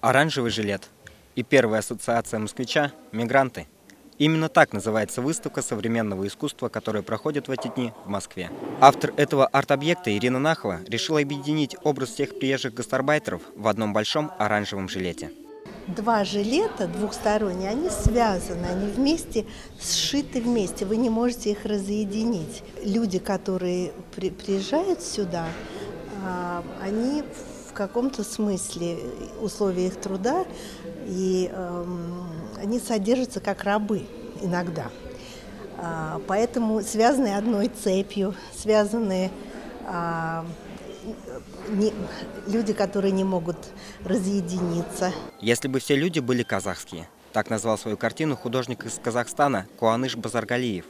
Оранжевый жилет. И первая ассоциация москвича – мигранты. Именно так называется выставка современного искусства, которая проходит в эти дни в Москве. Автор этого арт-объекта Ирина Нахова решила объединить образ всех приезжих гастарбайтеров в одном большом оранжевом жилете. Два жилета двухсторонние, они связаны, они вместе сшиты вместе, вы не можете их разъединить. Люди, которые при, приезжают сюда, а, они каком-то смысле условия их труда, и э, они содержатся как рабы иногда. А, поэтому связаны одной цепью, связаны а, не, люди, которые не могут разъединиться. Если бы все люди были казахские, так назвал свою картину художник из Казахстана Куаныш Базаргалиев.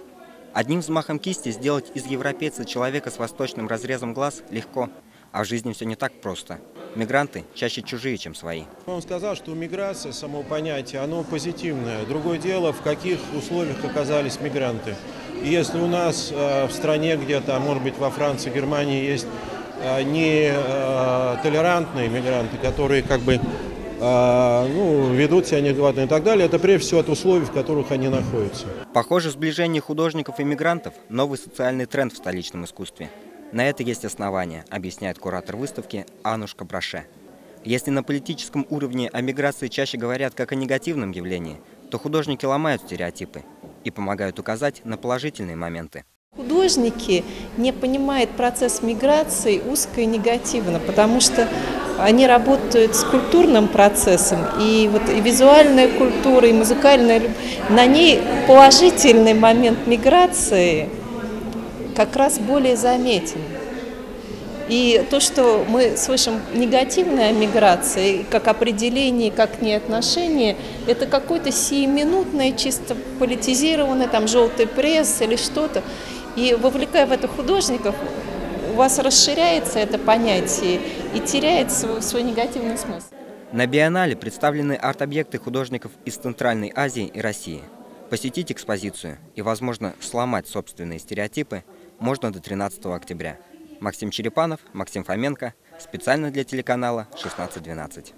Одним взмахом кисти сделать из европейца человека с восточным разрезом глаз легко, а в жизни все не так просто. Мигранты чаще чужие, чем свои. Он сказал, что миграция, само понятие, оно позитивное. Другое дело, в каких условиях оказались мигранты. И если у нас э, в стране где-то, а может быть во Франции, Германии есть э, не э, толерантные мигранты, которые как бы э, ну, ведут себя неадекватно и так далее, это прежде всего от условий, в которых они находятся. Похоже, сближение художников и мигрантов – новый социальный тренд в столичном искусстве. На это есть основания, объясняет куратор выставки Анушка Браше. Если на политическом уровне о миграции чаще говорят как о негативном явлении, то художники ломают стереотипы и помогают указать на положительные моменты. Художники не понимают процесс миграции узко и негативно, потому что они работают с культурным процессом, и вот и визуальная культура, и музыкальная, на ней положительный момент миграции как раз более заметен. И то, что мы слышим негативная миграция, как определение, как к ней отношение, это какое-то сиюминутное, чисто политизированное, там, желтый пресс или что-то. И вовлекая в это художников, у вас расширяется это понятие и теряет свой, свой негативный смысл. На биеннале представлены арт-объекты художников из Центральной Азии и России. Посетить экспозицию и, возможно, сломать собственные стереотипы можно до 13 октября. Максим Черепанов, Максим Фоменко. Специально для телеканала 1612.